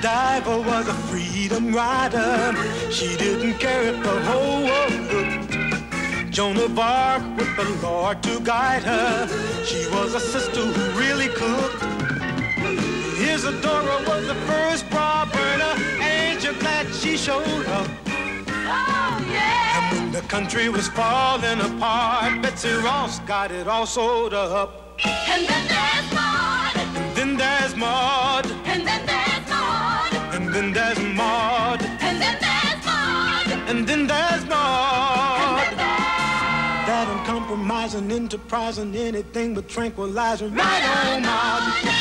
Diva was a freedom rider. She didn't care if the whole world looked. Joan of Arc with the Lord to guide her. She was a sister who really cooked. Isadora was the first bra burner. Ain't you're glad she showed up? Oh, yeah. And when the country was falling apart, Betsy Ross got it all sewed up. And then there's then there's Maude. And then there's Maude. And then there's Maude. That uncompromising, enterprising, anything but tranquilizing. Right on, Maude.